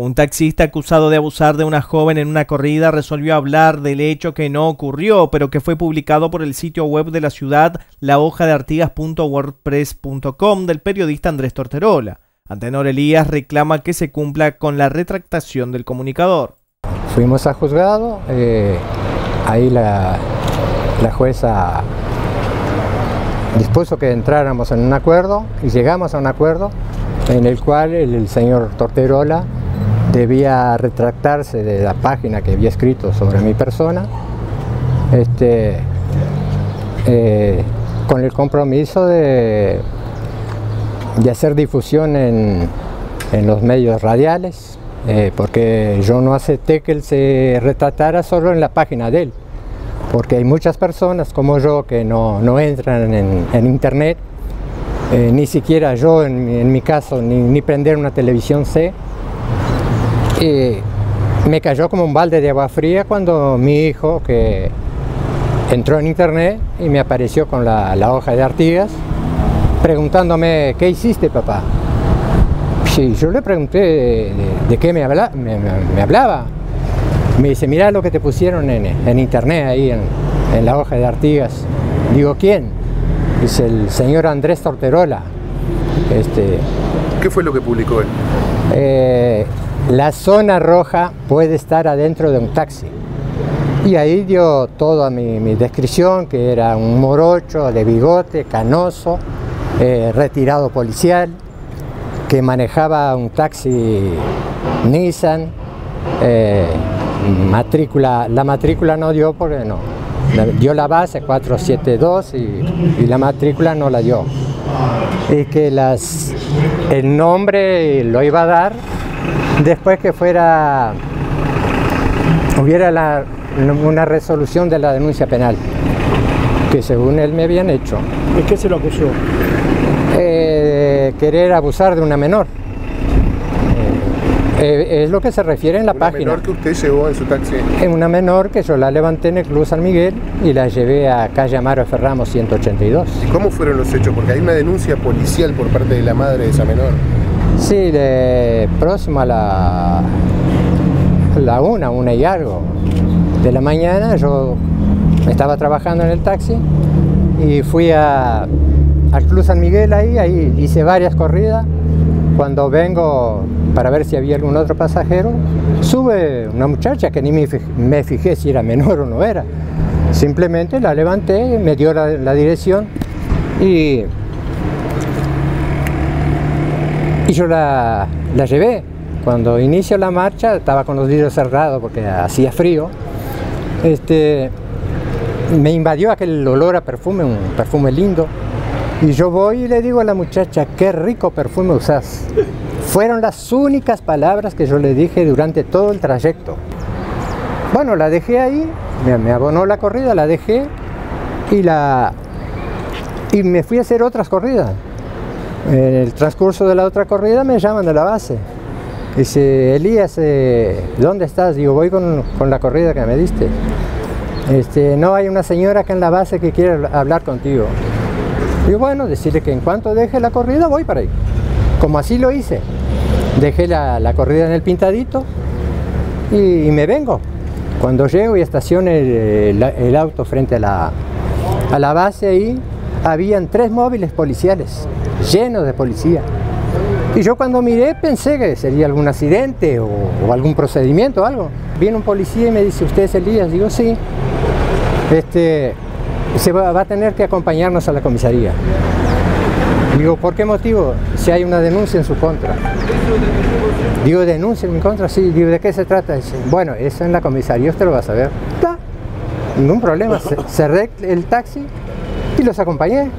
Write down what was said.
Un taxista acusado de abusar de una joven en una corrida resolvió hablar del hecho que no ocurrió, pero que fue publicado por el sitio web de la ciudad, lahojadeartigas.wordpress.com, del periodista Andrés Torterola. Antenor Elías reclama que se cumpla con la retractación del comunicador. Fuimos a juzgado, eh, ahí la, la jueza dispuso que entráramos en un acuerdo y llegamos a un acuerdo en el cual el señor Torterola debía retractarse de la página que había escrito sobre mi persona, este, eh, con el compromiso de, de hacer difusión en, los medios radiales, eh, porque yo no acepté que él se retratara solo en la página de él, porque hay muchas personas como yo que no, entran en, internet, eh, ni siquiera yo en mi, caso, ni, ni prender una televisión sé, y me cayó como un balde de agua fría cuando mi hijo, que entró en internet y me apareció con la, hoja de Artigas, preguntándome, ¿qué hiciste papá? Sí, yo le pregunté de, qué me, me, hablaba. Me dice, mira lo que te pusieron en, internet ahí, en, la hoja de Artigas. Digo, ¿quién? Dice el señor Andrés Torterola. Este, ¿Qué fue lo que publicó él? Eh, la zona roja puede estar adentro de un taxi. Y ahí dio toda mi, descripción, que era un morocho de bigote, canoso, eh, retirado policial, que manejaba un taxi Nissan, eh, matrícula, la matrícula no dio porque no, dio la base 472 y, y la matrícula no la dio. Y que las, el nombre lo iba a dar después que fuera hubiera una resolución de la denuncia penal que según él me habían hecho. ¿De qué se lo acusó? Eh, querer abusar de una menor. Eh, es lo que se refiere en la página. ¿Una menor que usted llevó en su taxi? Es una menor que yo la levanté en el Club San Miguel y la llevé a calle Amaro Ferramos 182. ¿Y cómo fueron los hechos? Porque hay una denuncia policial por parte de la madre de esa menor. Sí, de próximo a la, la una, una y algo de la mañana, yo estaba trabajando en el taxi y fui a, al Club San Miguel ahí, ahí hice varias corridas. Cuando vengo para ver si había algún otro pasajero, sube una muchacha que ni me fijé, si era menor o no era. Simplemente la levanté, me dio la, la dirección y Y yo la, llevé. Cuando inició la marcha, estaba con los vidrios cerrados porque hacía frío. Este, me invadió aquel olor a perfume, un perfume lindo. Y yo voy y le digo a la muchacha, qué rico perfume usás. Fueron las únicas palabras que yo le dije durante todo el trayecto. Bueno, la dejé ahí, me abonó la corrida, la dejé y, la, y me fui a hacer otras corridas. En el transcurso de la otra corrida me llaman de la base. Dice, Elías, eh, ¿dónde estás? Digo, voy con, la corrida que me diste. Este, no, hay una señora acá en la base que quiere hablar contigo. Digo, bueno, decirle que en cuanto deje la corrida voy para ahí. Como así lo hice. Dejé la, corrida en el pintadito y, me vengo. Cuando llego y estaciono el, auto frente a la, a la base ahí, habían tres móviles policiales lleno de policía. Y yo cuando miré pensé que sería algún accidente o, algún procedimiento o algo. Viene un policía y me dice, ¿usted es Elías? Digo, sí. Este, se va, a tener que acompañarnos a la comisaría. Digo, ¿por qué motivo? Si hay una denuncia en su contra. Digo, ¿denuncia en mi contra? Sí. Digo, ¿de qué se trata? Bueno, eso en la comisaría usted lo va a saber. Ningún problema. Cerré el taxi y los acompañé.